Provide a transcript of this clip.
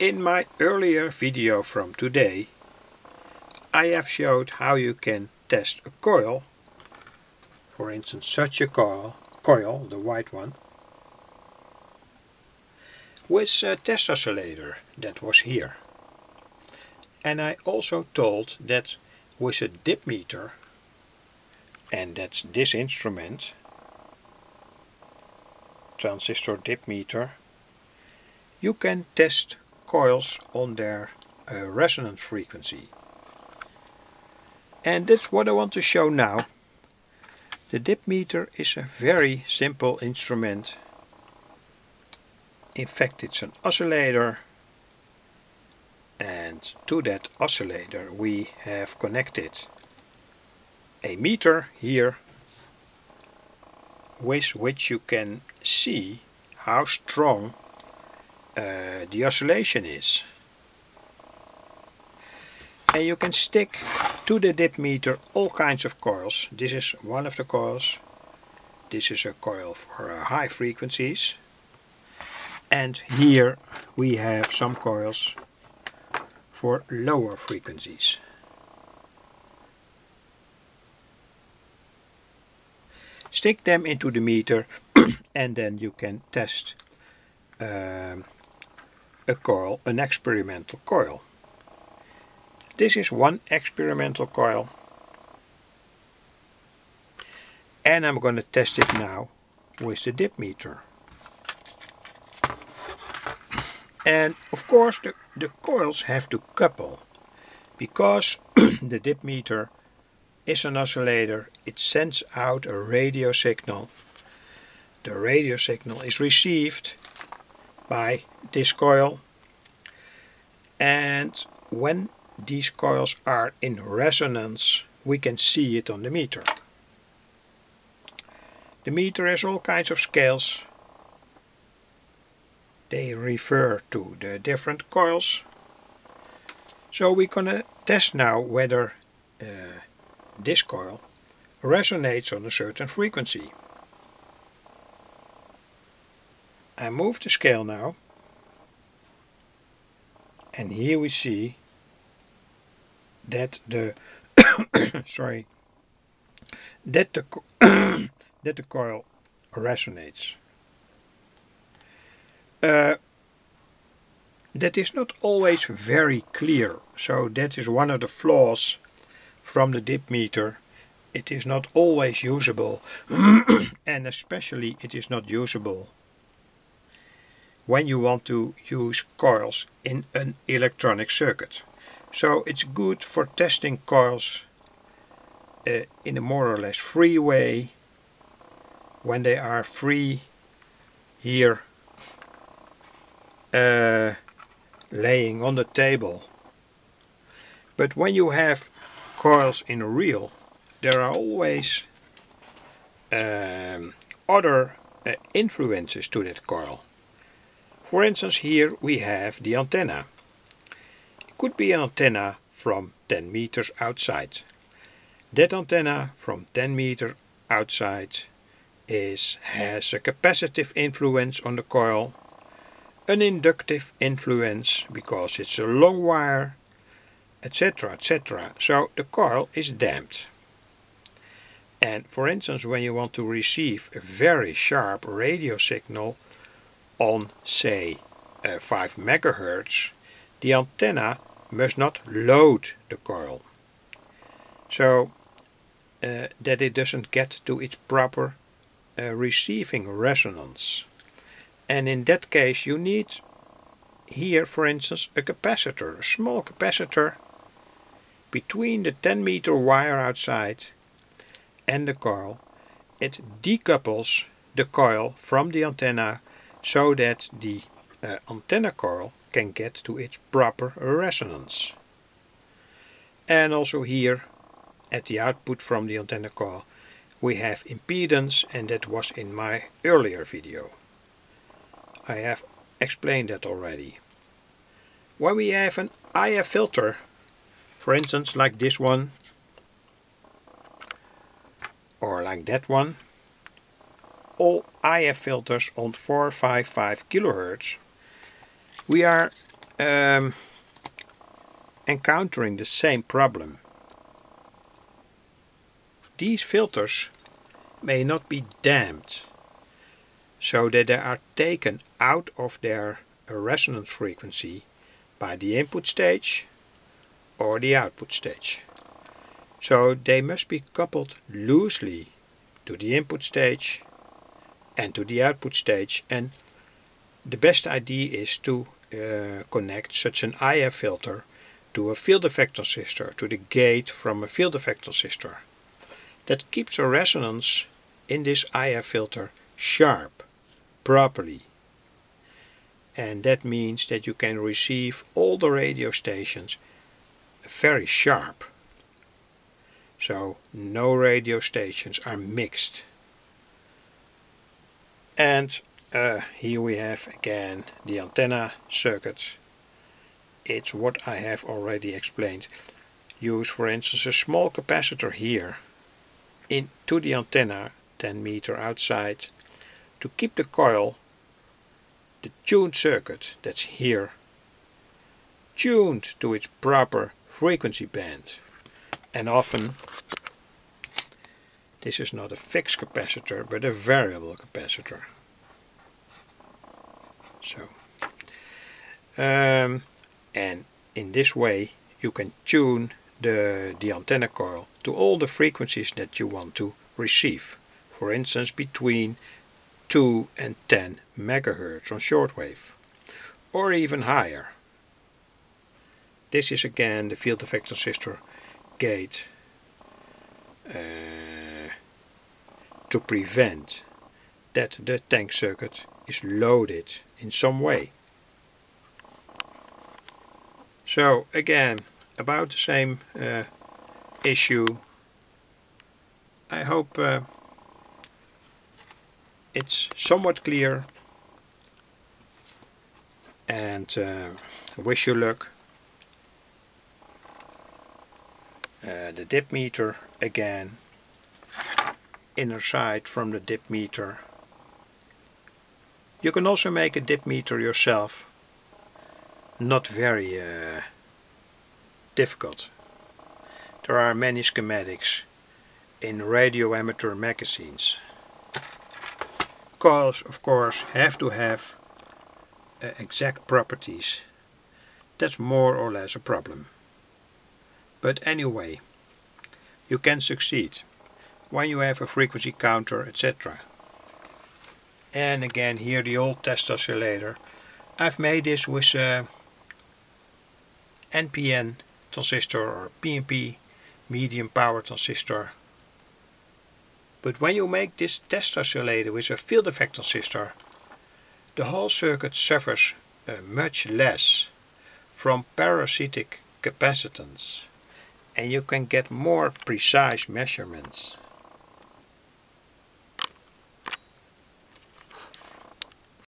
In my earlier video from today I have showed how you can test a coil, for instance such a coil, coil the white one, with a test oscillator that was here. And I also told that with a dip meter, and that's this instrument, transistor dip meter, you can test coils on their uh, resonance frequency. And that's what I want to show now. The dip meter is a very simple instrument. In fact it's an oscillator and to that oscillator we have connected a meter here with which you can see how strong uh, the oscillation is. And you can stick to the dip meter all kinds of coils. This is one of the coils. This is a coil for uh, high frequencies. And here we have some coils for lower frequencies. Stick them into the meter and then you can test um, a coil, an experimental coil. This is one experimental coil and I'm going to test it now with the dip meter. And of course the, the coils have to couple because the dip meter is an oscillator, it sends out a radio signal. The radio signal is received by this coil and when these coils are in resonance we can see it on the meter. The meter has all kinds of scales. They refer to the different coils. So we're gonna test now whether uh, this coil resonates on a certain frequency. I move the scale now and here we see that the sorry that the that the coil resonates. Uh, that is not always very clear, so that is one of the flaws from the dip meter. It is not always usable, and especially it is not usable when you want to use coils in an electronic circuit. So it's good for testing coils uh, in a more or less free way when they are free here uh, laying on the table. But when you have coils in a reel, there are always um, other uh, influences to that coil. For instance here we have the antenna. It could be an antenna from 10 meters outside. That antenna from 10 meters outside is, has a capacitive influence on the coil, an inductive influence because it's a long wire, etc. etc. So the coil is damped. And for instance, when you want to receive a very sharp radio signal on, say, uh, 5 megahertz, the antenna must not load the coil. So uh, that it doesn't get to its proper uh, receiving resonance. And in that case you need here for instance a capacitor, a small capacitor between the 10 meter wire outside and the coil. It decouples the coil from the antenna so that the uh, antenna coil can get to its proper resonance. And also here at the output from the antenna coil we have impedance and that was in my earlier video. I have explained that already. When we have an IF filter, for instance like this one or like that one, all IF filters on 455 kilohertz, we are um, encountering the same problem. These filters may not be damped so that they are taken out of their resonance frequency by the input stage or the output stage. So they must be coupled loosely to the input stage and to the output stage and the best idea is to uh, connect such an IF filter to a field effect transistor, to the gate from a field effect transistor. That keeps a resonance in this IF filter sharp, properly. And that means that you can receive all the radio stations very sharp. So no radio stations are mixed. And uh, here we have again the antenna circuit. It's what I have already explained. Use for instance a small capacitor here into the antenna 10 meter outside to keep the coil, the tuned circuit that's here, tuned to its proper frequency band. And often this is not a fixed capacitor but a variable capacitor. So, um, and in this way you can tune the, the antenna coil to all the frequencies that you want to receive. For instance, between 2 and 10 megahertz on shortwave, or even higher. This is again the field effect transistor gate uh, to prevent that the tank circuit is loaded in some way. So again, about the same uh, issue. I hope uh, it's somewhat clear and uh, wish you luck. Uh, the dip meter again, inner side from the dip meter you can also make a dip meter yourself. Not very uh, difficult. There are many schematics in radio amateur magazines. Coils of course have to have uh, exact properties. That's more or less a problem. But anyway, you can succeed when you have a frequency counter etc and again here the old test oscillator. I've made this with a NPN transistor or PNP medium power transistor. But when you make this test oscillator with a field effect transistor the whole circuit suffers uh, much less from parasitic capacitance. And you can get more precise measurements